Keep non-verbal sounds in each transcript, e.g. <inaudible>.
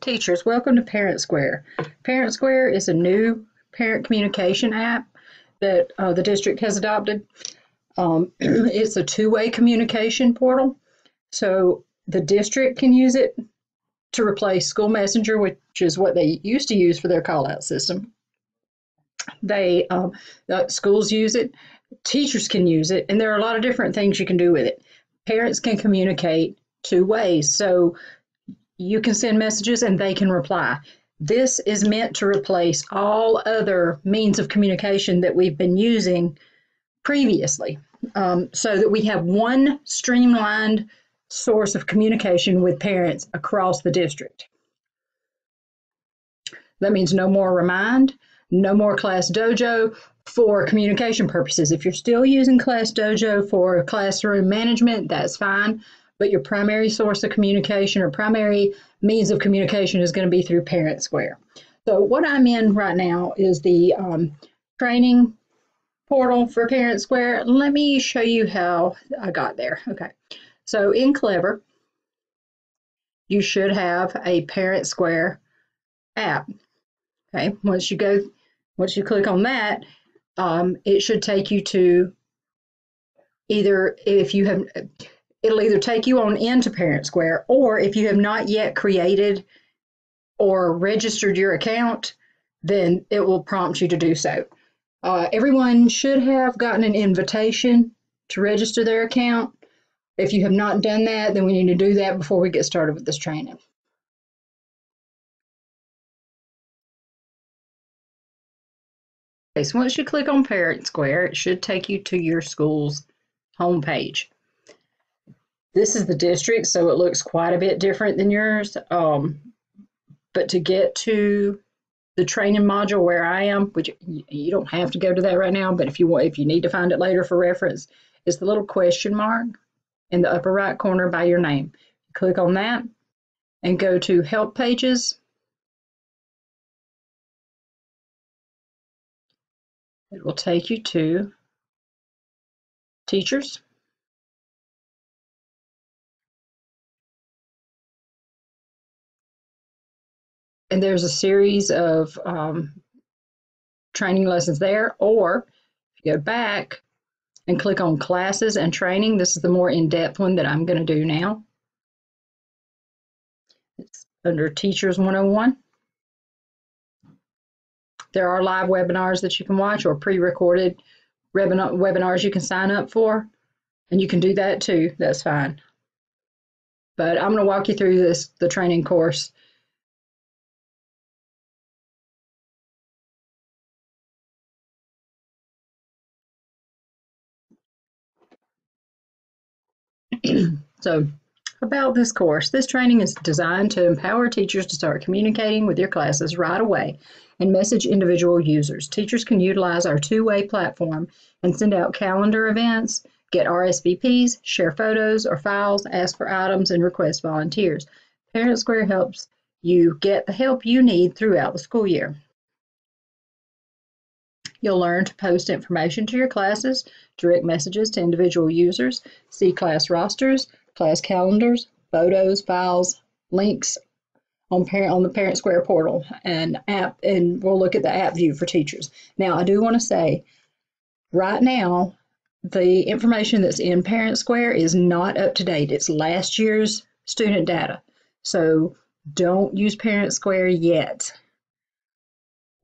Teachers, welcome to Parent Square. Parent Square is a new parent communication app that uh, the district has adopted. Um, <clears throat> it's a two-way communication portal. So the district can use it to replace School Messenger, which is what they used to use for their call-out system. They um, uh, schools use it, teachers can use it, and there are a lot of different things you can do with it. Parents can communicate two ways. So you can send messages and they can reply. This is meant to replace all other means of communication that we've been using previously um, so that we have one streamlined source of communication with parents across the district. That means no more remind, no more Class Dojo for communication purposes. If you're still using Class Dojo for classroom management, that's fine but your primary source of communication or primary means of communication is going to be through Parent Square. So what I'm in right now is the um, training portal for Parent Square. Let me show you how I got there. Okay, so in Clever, you should have a Parent Square app. Okay, once you go, once you click on that, um, it should take you to either if you have it'll either take you on into Parent Square, or if you have not yet created or registered your account, then it will prompt you to do so. Uh, everyone should have gotten an invitation to register their account. If you have not done that, then we need to do that before we get started with this training. Okay, so once you click on Parent Square, it should take you to your school's homepage. This is the district, so it looks quite a bit different than yours. Um, but to get to the training module where I am, which you don't have to go to that right now, but if you want, if you need to find it later for reference, is the little question mark in the upper right corner by your name. Click on that and go to Help Pages. It will take you to Teachers. And there's a series of um, training lessons there. Or if you go back and click on classes and training, this is the more in-depth one that I'm going to do now. It's under Teachers 101. There are live webinars that you can watch or pre-recorded webinars you can sign up for. And you can do that too. That's fine. But I'm going to walk you through this the training course so about this course, this training is designed to empower teachers to start communicating with your classes right away and message individual users. Teachers can utilize our two-way platform and send out calendar events, get RSVPs, share photos or files, ask for items, and request volunteers. Parent Square helps you get the help you need throughout the school year. You'll learn to post information to your classes, direct messages to individual users, see class rosters, class calendars, photos, files, links on parent on the Parent Square portal and app and we'll look at the app view for teachers. Now I do want to say right now the information that's in Parent Square is not up to date. It's last year's student data. So don't use Parent Square yet.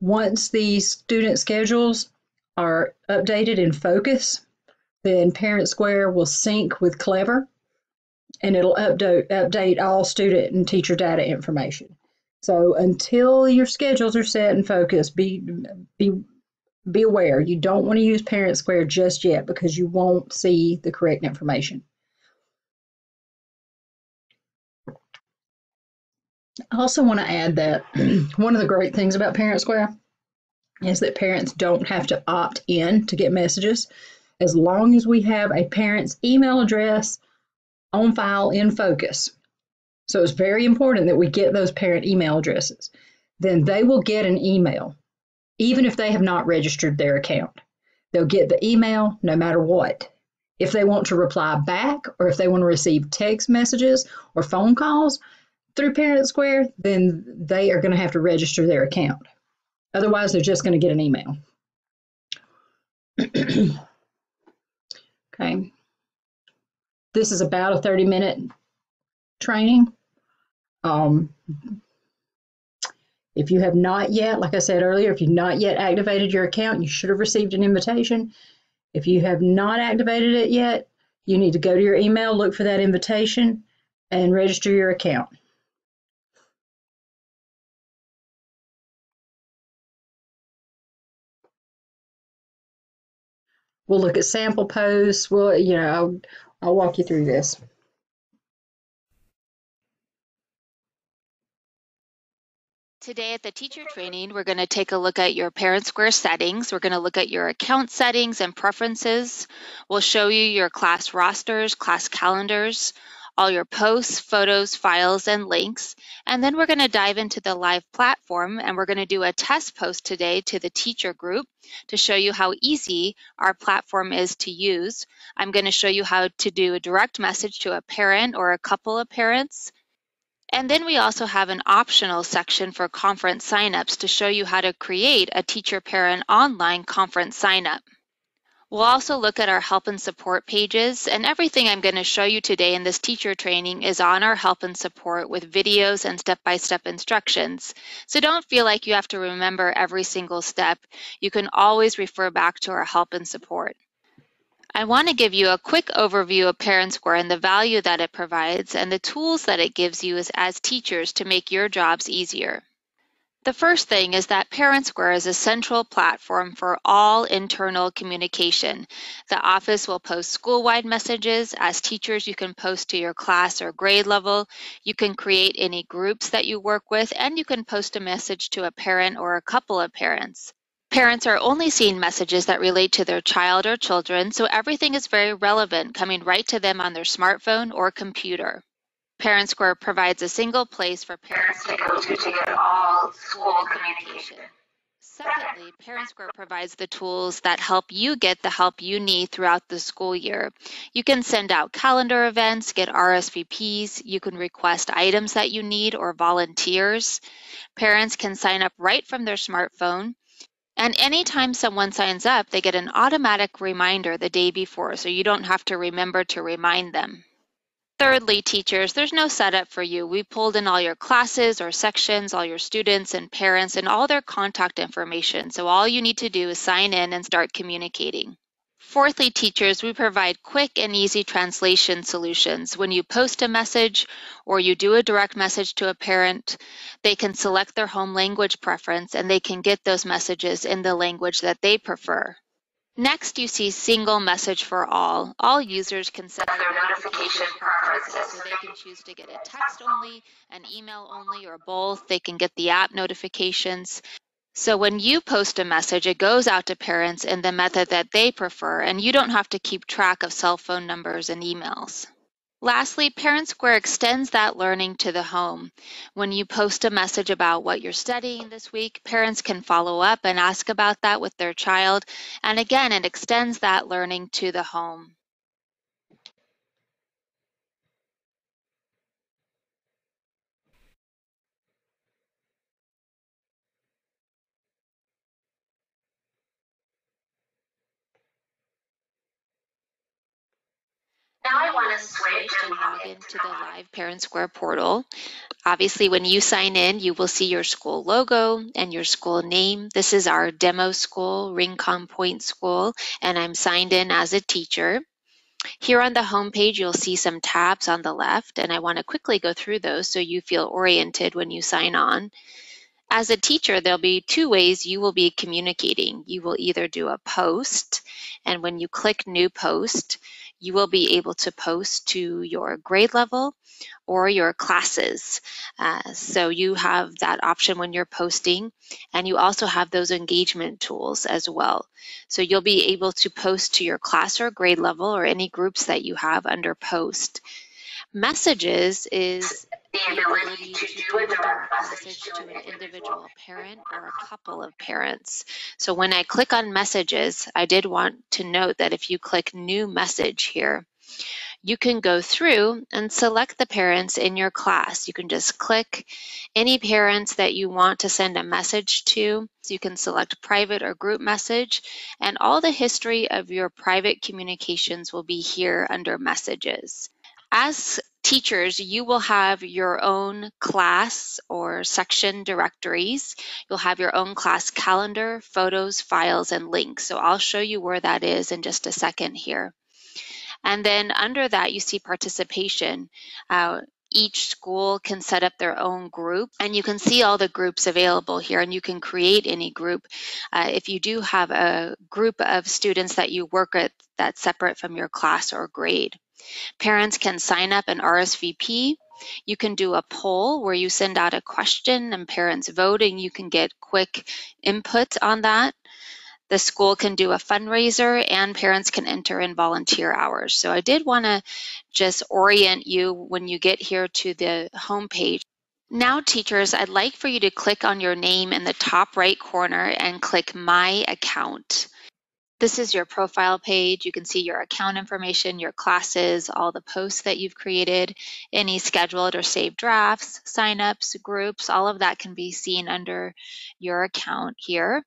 Once the student schedules are updated in Focus, then Parent Square will sync with Clever and it'll update, update all student and teacher data information. So until your schedules are set and focused, be, be, be aware you don't want to use Parent Square just yet because you won't see the correct information. I also want to add that <clears throat> one of the great things about Parent Square is that parents don't have to opt in to get messages as long as we have a parent's email address on file in focus. So it's very important that we get those parent email addresses. Then they will get an email, even if they have not registered their account. They'll get the email no matter what. If they want to reply back or if they want to receive text messages or phone calls, through Parent Square, then they are going to have to register their account. Otherwise, they're just going to get an email. <clears throat> okay. This is about a 30 minute training. Um, if you have not yet, like I said earlier, if you've not yet activated your account, you should have received an invitation. If you have not activated it yet, you need to go to your email, look for that invitation, and register your account. We'll look at sample posts. We'll, you know, I'll, I'll walk you through this. Today at the teacher training, we're going to take a look at your Parent Square settings. We're going to look at your account settings and preferences. We'll show you your class rosters, class calendars, all your posts, photos, files, and links. And then we're going to dive into the live platform and we're going to do a test post today to the teacher group to show you how easy our platform is to use. I'm going to show you how to do a direct message to a parent or a couple of parents. And then we also have an optional section for conference signups to show you how to create a teacher-parent online conference signup. We'll also look at our help and support pages and everything I'm going to show you today in this teacher training is on our help and support with videos and step-by-step -step instructions. So don't feel like you have to remember every single step. You can always refer back to our help and support. I want to give you a quick overview of Parent Square and the value that it provides and the tools that it gives you as, as teachers to make your jobs easier. The first thing is that Parent Square is a central platform for all internal communication. The office will post school-wide messages. As teachers, you can post to your class or grade level. You can create any groups that you work with, and you can post a message to a parent or a couple of parents. Parents are only seeing messages that relate to their child or children, so everything is very relevant, coming right to them on their smartphone or computer. Parent Square provides a single place for parents to go to to get all school communication. Secondly, Parent Square provides the tools that help you get the help you need throughout the school year. You can send out calendar events, get RSVPs, you can request items that you need or volunteers. Parents can sign up right from their smartphone. And anytime someone signs up, they get an automatic reminder the day before, so you don't have to remember to remind them. Thirdly, teachers, there's no setup for you. We pulled in all your classes or sections, all your students and parents, and all their contact information. So all you need to do is sign in and start communicating. Fourthly, teachers, we provide quick and easy translation solutions. When you post a message or you do a direct message to a parent, they can select their home language preference and they can get those messages in the language that they prefer. Next, you see single message for all. All users can set their notification preferences, so they can choose to get a text only, an email only, or both. They can get the app notifications. So when you post a message, it goes out to parents in the method that they prefer, and you don't have to keep track of cell phone numbers and emails. Lastly, Parent Square extends that learning to the home. When you post a message about what you're studying this week, parents can follow up and ask about that with their child. And again, it extends that learning to the home. Now I want to switch and log into the live Parent Square portal. Obviously, when you sign in, you will see your school logo and your school name. This is our demo school, Rincon Point School, and I'm signed in as a teacher. Here on the home page, you'll see some tabs on the left, and I want to quickly go through those so you feel oriented when you sign on. As a teacher, there'll be two ways you will be communicating. You will either do a post, and when you click New Post, you will be able to post to your grade level or your classes. Uh, so you have that option when you're posting, and you also have those engagement tools as well. So you'll be able to post to your class or grade level or any groups that you have under post. Messages is the ability to do a direct message to an individual parent or a couple of parents. So when I click on messages, I did want to note that if you click new message here, you can go through and select the parents in your class. You can just click any parents that you want to send a message to. So you can select private or group message and all the history of your private communications will be here under messages. As teachers, you will have your own class or section directories. You'll have your own class calendar, photos, files, and links. So I'll show you where that is in just a second here. And then under that, you see participation. Uh, each school can set up their own group and you can see all the groups available here and you can create any group uh, if you do have a group of students that you work with that's separate from your class or grade. Parents can sign up and RSVP. You can do a poll where you send out a question and parents vote and you can get quick input on that. The school can do a fundraiser and parents can enter in volunteer hours. So I did want to just orient you when you get here to the homepage. Now teachers, I'd like for you to click on your name in the top right corner and click My Account. This is your profile page. You can see your account information, your classes, all the posts that you've created, any scheduled or saved drafts, signups, groups, all of that can be seen under your account here.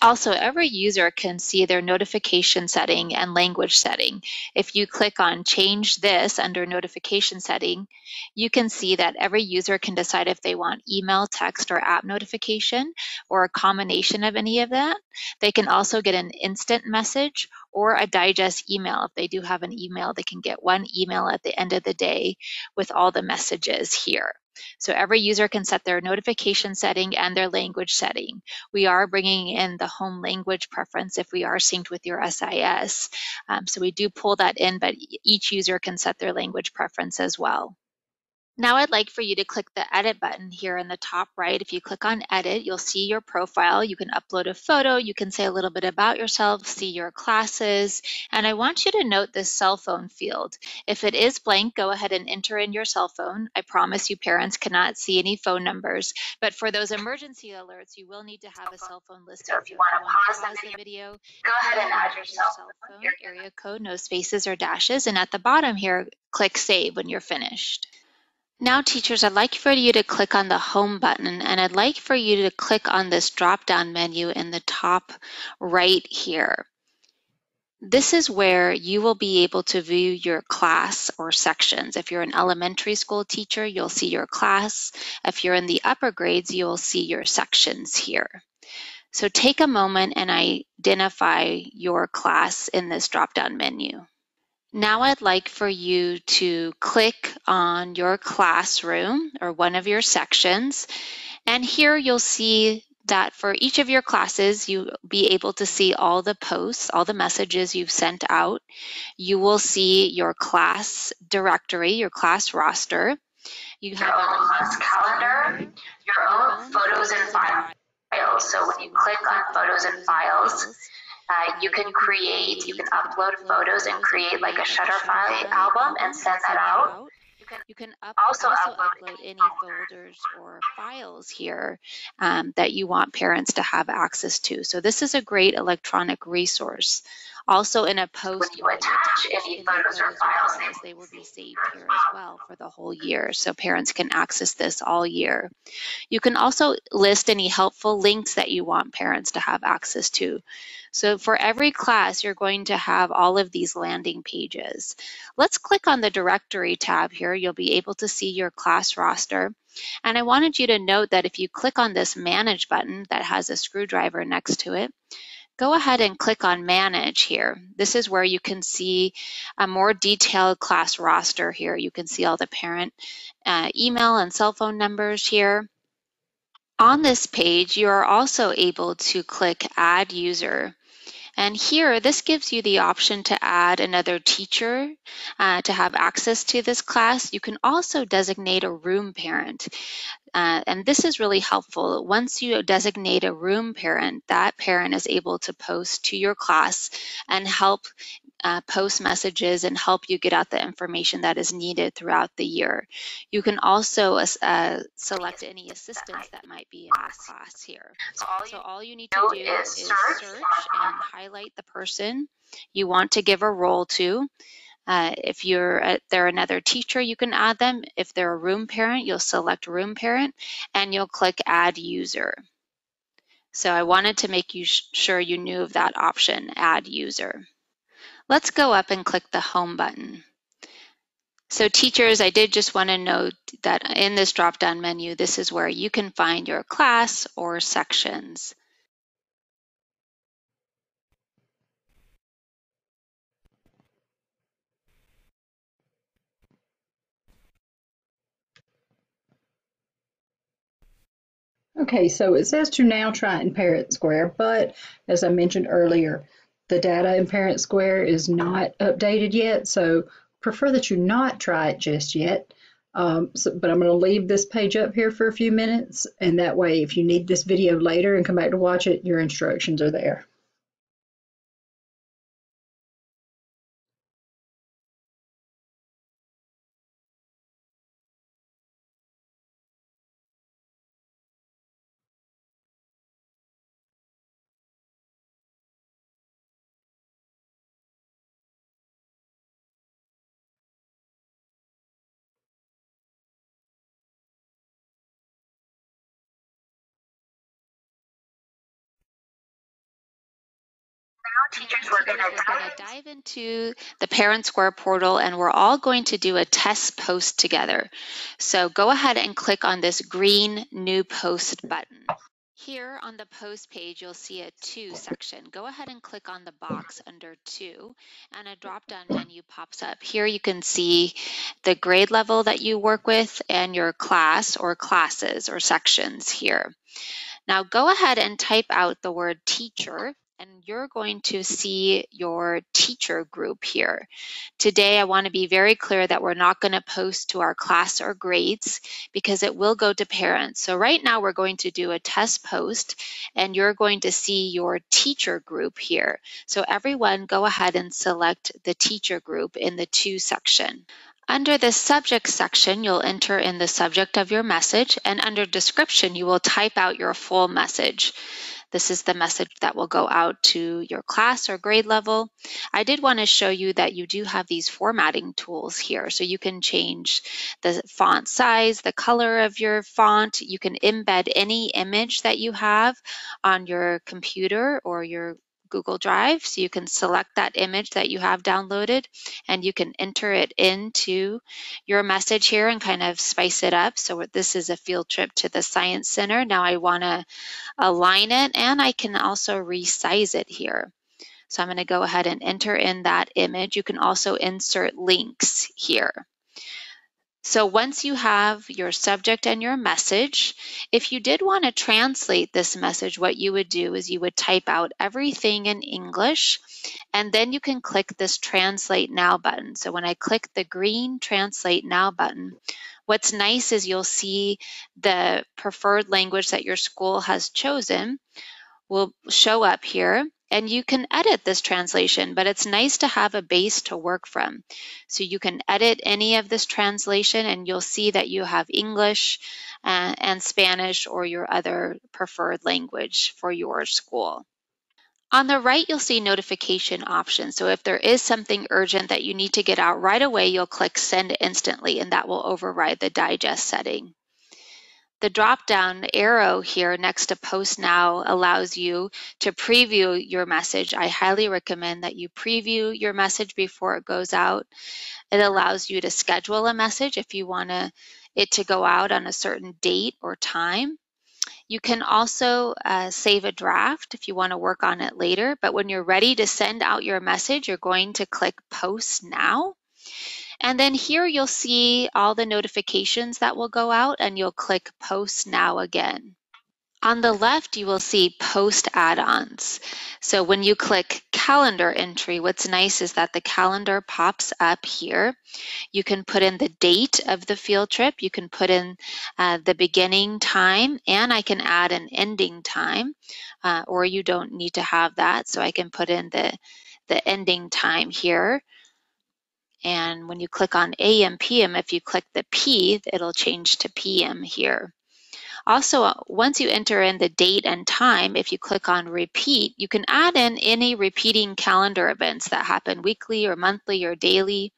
Also, every user can see their notification setting and language setting. If you click on change this under notification setting, you can see that every user can decide if they want email, text, or app notification, or a combination of any of that. They can also get an instant message or a digest email. If they do have an email, they can get one email at the end of the day with all the messages here. So every user can set their notification setting and their language setting. We are bringing in the home language preference if we are synced with your SIS. Um, so we do pull that in, but each user can set their language preference as well. Now I'd like for you to click the edit button here in the top right. If you click on edit, you'll see your profile. You can upload a photo. You can say a little bit about yourself, see your classes. And I want you to note this cell phone field. If it is blank, go ahead and enter in your cell phone. I promise you parents cannot see any phone numbers. But for those emergency alerts, you will need to have a cell phone listed. So if you want to pause the video, go ahead and add your cell phone, area code, no spaces or dashes. And at the bottom here, click save when you're finished. Now teachers, I'd like for you to click on the home button and I'd like for you to click on this drop down menu in the top right here. This is where you will be able to view your class or sections. If you're an elementary school teacher, you'll see your class. If you're in the upper grades, you'll see your sections here. So take a moment and identify your class in this drop-down menu. Now I'd like for you to click on your classroom or one of your sections. And here you'll see that for each of your classes, you'll be able to see all the posts, all the messages you've sent out. You will see your class directory, your class roster. You have your own class calendar, your own photos and files. So when you click on photos and files, uh, you can create, you can upload photos and create like a Shutterfly album and send that out. You can up, also, also upload, upload any folders or files here um, that you want parents to have access to. So this is a great electronic resource. Also in a post, when you attach any photos or files, they will be saved here as well for the whole year. So parents can access this all year. You can also list any helpful links that you want parents to have access to. So for every class, you're going to have all of these landing pages. Let's click on the directory tab here. You'll be able to see your class roster. And I wanted you to note that if you click on this manage button that has a screwdriver next to it, go ahead and click on Manage here. This is where you can see a more detailed class roster here. You can see all the parent uh, email and cell phone numbers here. On this page, you are also able to click Add User. And here, this gives you the option to add another teacher uh, to have access to this class. You can also designate a room parent. Uh, and this is really helpful. Once you designate a room parent, that parent is able to post to your class and help uh, post messages and help you get out the information that is needed throughout the year. You can also uh, select any assistants that might be in this class here. So all you need to do is search and highlight the person you want to give a role to. Uh, if you're a, they're another teacher, you can add them. If they're a room parent, you'll select room parent and you'll click add user. So I wanted to make you sure you knew of that option, add user. Let's go up and click the home button. So teachers, I did just want to note that in this drop-down menu, this is where you can find your class or sections. Okay, so it says to now try in Parent Square, but as I mentioned earlier, the data in Parent Square is not updated yet, so prefer that you not try it just yet. Um, so, but I'm going to leave this page up here for a few minutes, and that way if you need this video later and come back to watch it, your instructions are there. Teachers, we're going to dive into the Parent Square portal and we're all going to do a test post together. So go ahead and click on this green new post button. Here on the post page, you'll see a to section. Go ahead and click on the box under to and a drop down menu pops up. Here you can see the grade level that you work with and your class or classes or sections here. Now go ahead and type out the word teacher and you're going to see your teacher group here. Today, I want to be very clear that we're not going to post to our class or grades because it will go to parents. So right now we're going to do a test post and you're going to see your teacher group here. So everyone go ahead and select the teacher group in the to section. Under the subject section, you'll enter in the subject of your message, and under description, you will type out your full message. This is the message that will go out to your class or grade level. I did want to show you that you do have these formatting tools here. So you can change the font size, the color of your font. You can embed any image that you have on your computer or your Google Drive. So you can select that image that you have downloaded and you can enter it into your message here and kind of spice it up. So this is a field trip to the Science Center. Now I want to align it and I can also resize it here. So I'm going to go ahead and enter in that image. You can also insert links here. So once you have your subject and your message, if you did want to translate this message, what you would do is you would type out everything in English, and then you can click this Translate Now button. So when I click the green Translate Now button, what's nice is you'll see the preferred language that your school has chosen will show up here and you can edit this translation, but it's nice to have a base to work from. So you can edit any of this translation and you'll see that you have English and, uh, and Spanish or your other preferred language for your school. On the right, you'll see notification options. So if there is something urgent that you need to get out right away, you'll click send instantly and that will override the digest setting. The drop-down arrow here next to Post Now allows you to preview your message. I highly recommend that you preview your message before it goes out. It allows you to schedule a message if you want it to go out on a certain date or time. You can also uh, save a draft if you want to work on it later, but when you're ready to send out your message, you're going to click Post Now. And then here you'll see all the notifications that will go out and you'll click Post Now again. On the left, you will see post add-ons. So when you click calendar entry, what's nice is that the calendar pops up here. You can put in the date of the field trip. You can put in uh, the beginning time and I can add an ending time uh, or you don't need to have that. So I can put in the, the ending time here. And when you click on AM, PM, if you click the P, it'll change to PM here. Also, uh, once you enter in the date and time, if you click on repeat, you can add in any repeating calendar events that happen weekly or monthly or daily.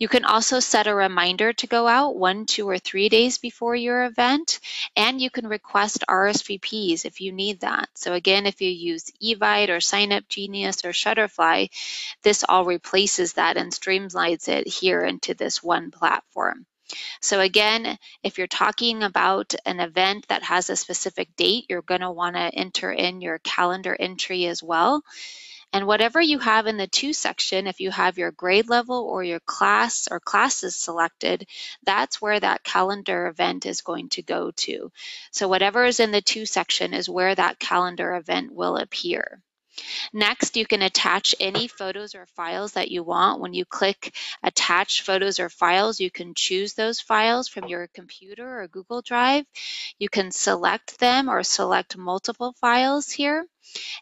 You can also set a reminder to go out one, two, or three days before your event, and you can request RSVPs if you need that. So again, if you use Evite or Sign Up Genius or Shutterfly, this all replaces that and streamlines it here into this one platform. So again, if you're talking about an event that has a specific date, you're going to want to enter in your calendar entry as well. And whatever you have in the to section, if you have your grade level or your class or classes selected, that's where that calendar event is going to go to. So whatever is in the to section is where that calendar event will appear. Next, you can attach any photos or files that you want. When you click attach photos or files, you can choose those files from your computer or Google Drive. You can select them or select multiple files here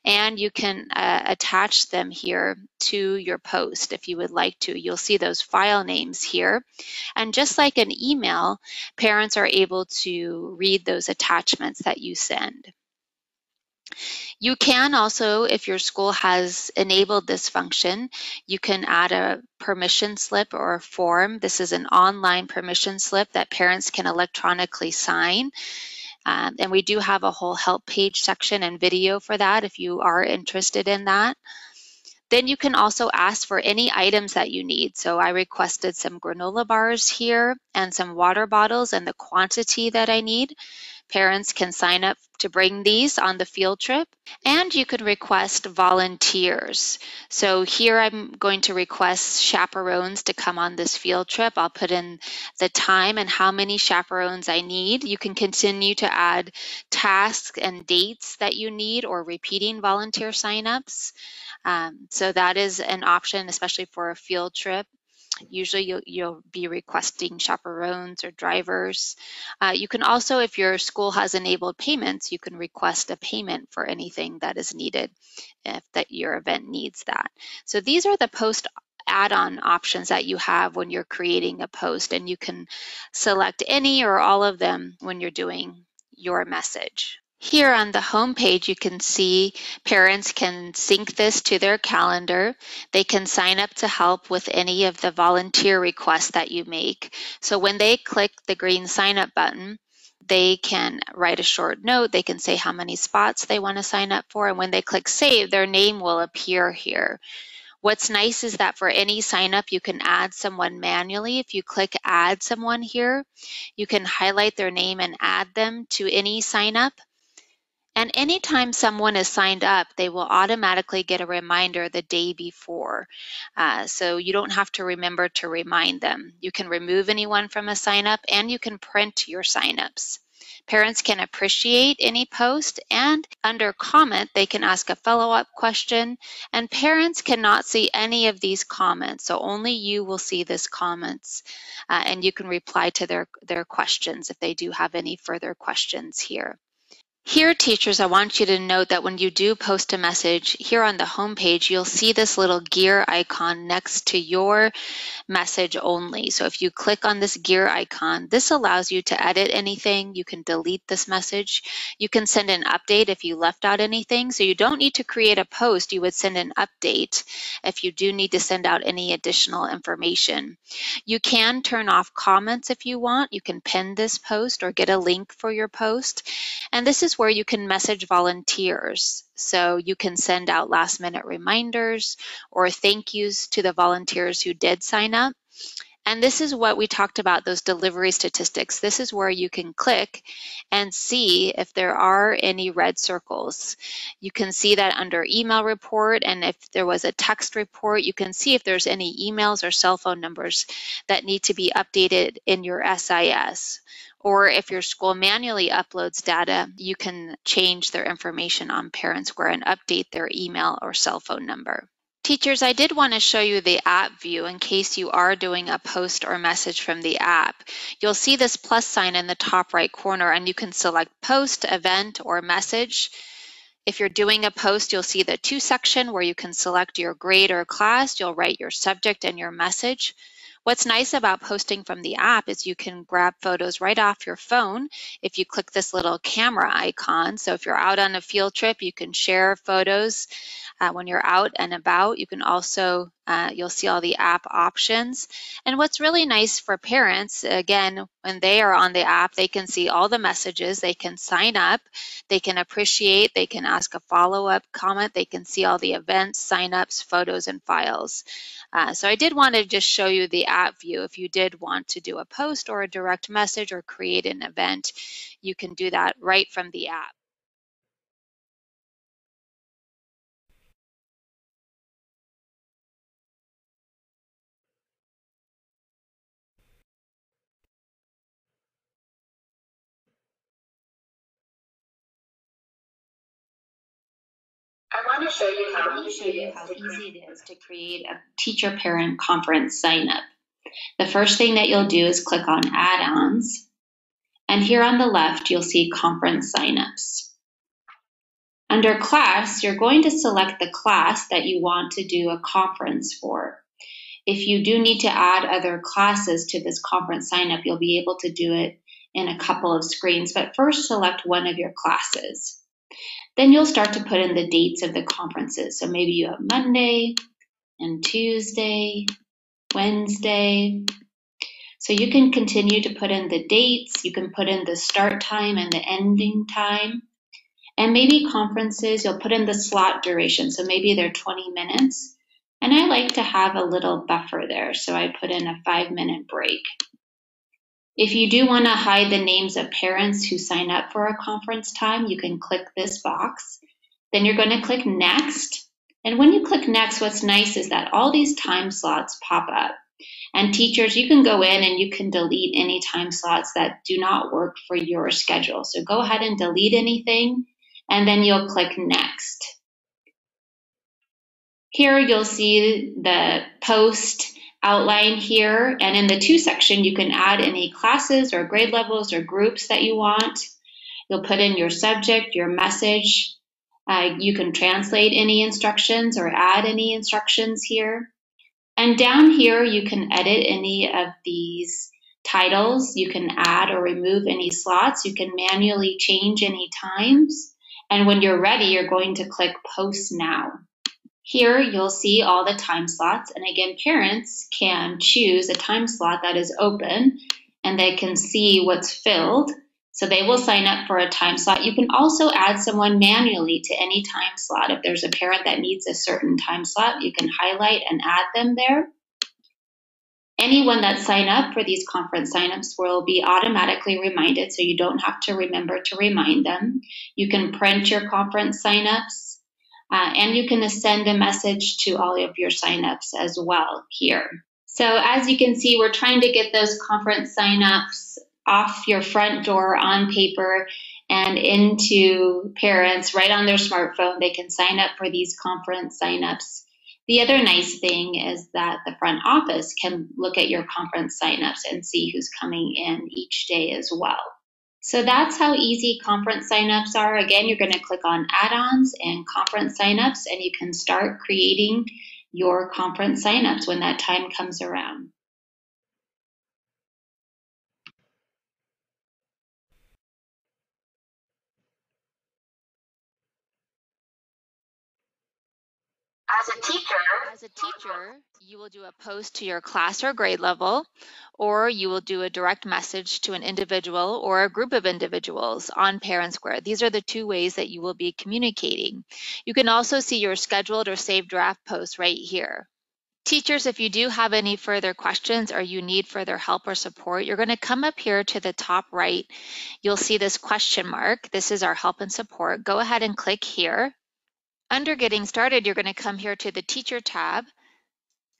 and you can uh, attach them here to your post if you would like to. You'll see those file names here. And just like an email, parents are able to read those attachments that you send. You can also, if your school has enabled this function, you can add a permission slip or a form. This is an online permission slip that parents can electronically sign. Um, and we do have a whole help page section and video for that if you are interested in that. Then you can also ask for any items that you need. So I requested some granola bars here and some water bottles and the quantity that I need. Parents can sign up to bring these on the field trip and you can request volunteers. So here I'm going to request chaperones to come on this field trip. I'll put in the time and how many chaperones I need. You can continue to add tasks and dates that you need or repeating volunteer signups. Um, so that is an option, especially for a field trip. Usually you'll, you'll be requesting chaperones or drivers. Uh, you can also, if your school has enabled payments, you can request a payment for anything that is needed if that your event needs that. So these are the post add-on options that you have when you're creating a post and you can select any or all of them when you're doing your message. Here on the home page, you can see parents can sync this to their calendar. They can sign up to help with any of the volunteer requests that you make. So when they click the green sign up button, they can write a short note. They can say how many spots they want to sign up for. And when they click save, their name will appear here. What's nice is that for any sign up, you can add someone manually. If you click add someone here, you can highlight their name and add them to any sign up. And anytime someone is signed up, they will automatically get a reminder the day before. Uh, so you don't have to remember to remind them. You can remove anyone from a sign up and you can print your signups. Parents can appreciate any post and under comment, they can ask a follow-up question and parents cannot see any of these comments. So only you will see this comments uh, and you can reply to their, their questions if they do have any further questions here. Here, teachers, I want you to note that when you do post a message here on the home page, you'll see this little gear icon next to your message only. So if you click on this gear icon, this allows you to edit anything. You can delete this message. You can send an update if you left out anything. So you don't need to create a post. You would send an update if you do need to send out any additional information. You can turn off comments if you want. You can pin this post or get a link for your post. And this is where you can message volunteers. So you can send out last minute reminders or thank yous to the volunteers who did sign up. And this is what we talked about, those delivery statistics. This is where you can click and see if there are any red circles. You can see that under email report, and if there was a text report, you can see if there's any emails or cell phone numbers that need to be updated in your SIS. Or if your school manually uploads data, you can change their information on ParentSquare and update their email or cell phone number. Teachers, I did want to show you the app view in case you are doing a post or message from the app. You'll see this plus sign in the top right corner and you can select post, event, or message. If you're doing a post, you'll see the to section where you can select your grade or class. You'll write your subject and your message. What's nice about posting from the app is you can grab photos right off your phone if you click this little camera icon. So if you're out on a field trip, you can share photos uh, when you're out and about. You can also, uh, you'll see all the app options. And what's really nice for parents, again, when they are on the app, they can see all the messages, they can sign up, they can appreciate, they can ask a follow-up comment, they can see all the events, sign-ups, photos, and files. Uh, so I did want to just show you the app view. If you did want to do a post or a direct message or create an event, you can do that right from the app. I want to show you how, to show you how easy it is to create a teacher-parent conference sign-up. The first thing that you'll do is click on add-ons. And here on the left, you'll see conference signups. Under class, you're going to select the class that you want to do a conference for. If you do need to add other classes to this conference signup, you'll be able to do it in a couple of screens, but first select one of your classes. Then you'll start to put in the dates of the conferences. So maybe you have Monday and Tuesday, Wednesday. So you can continue to put in the dates, you can put in the start time and the ending time. And maybe conferences, you'll put in the slot duration. So maybe they're 20 minutes. And I like to have a little buffer there. So I put in a five minute break. If you do want to hide the names of parents who sign up for a conference time, you can click this box. Then you're going to click next. And when you click next, what's nice is that all these time slots pop up. And teachers, you can go in and you can delete any time slots that do not work for your schedule. So go ahead and delete anything, and then you'll click next. Here you'll see the post outline here. And in the to section, you can add any classes or grade levels or groups that you want. You'll put in your subject, your message. Uh, you can translate any instructions or add any instructions here. And down here, you can edit any of these titles. You can add or remove any slots. You can manually change any times. And when you're ready, you're going to click Post Now. Here you'll see all the time slots and again parents can choose a time slot that is open and they can see what's filled. So they will sign up for a time slot. You can also add someone manually to any time slot. If there's a parent that needs a certain time slot, you can highlight and add them there. Anyone that sign up for these conference signups will be automatically reminded, so you don't have to remember to remind them. You can print your conference signups uh, and you can send a message to all of your signups as well here. So as you can see, we're trying to get those conference signups off your front door on paper and into parents right on their smartphone. They can sign up for these conference signups. The other nice thing is that the front office can look at your conference signups and see who's coming in each day as well. So that's how easy conference signups are. Again, you're going to click on add-ons and conference signups and you can start creating your conference signups when that time comes around. As a teacher, as a teacher, you will do a post to your class or grade level, or you will do a direct message to an individual or a group of individuals on Parent Square. These are the two ways that you will be communicating. You can also see your scheduled or saved draft posts right here. Teachers, if you do have any further questions or you need further help or support, you're going to come up here to the top right. You'll see this question mark. This is our help and support. Go ahead and click here. Under Getting Started, you're going to come here to the Teacher tab.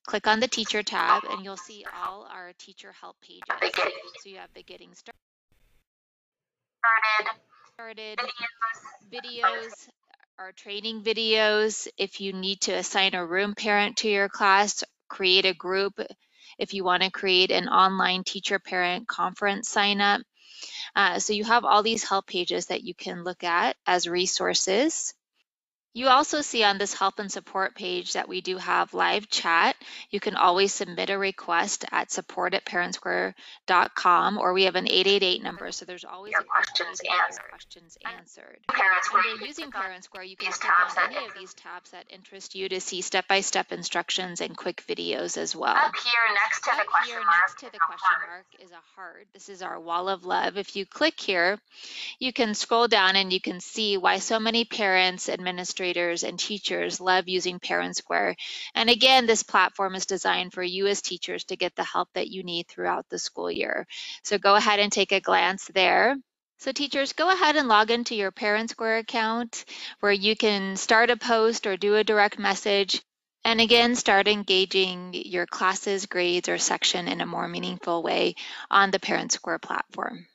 Click on the Teacher tab, and you'll see all our teacher help pages. So you have the Getting Started, started videos, our training videos. If you need to assign a room parent to your class, create a group. If you want to create an online teacher-parent conference sign up. Uh, so you have all these help pages that you can look at as resources. You also see on this help and support page that we do have live chat. You can always submit a request at support at parentsquare.com or we have an 888 number. So there's always Your a questions way to get your answered. questions answered. Parents Square, Under you can using click on Parent Square, you can click on any of these tabs that interest you to see step-by-step instructions and quick videos as well. Up here next to the question here mark. next to the question mark is a heart. This is our wall of love. If you click here, you can scroll down and you can see why so many parents, administrators, and teachers love using ParentSquare. And again, this platform is designed for you as teachers to get the help that you need throughout the school year. So go ahead and take a glance there. So teachers, go ahead and log into your ParentSquare account where you can start a post or do a direct message. And again, start engaging your classes, grades, or section in a more meaningful way on the ParentSquare platform.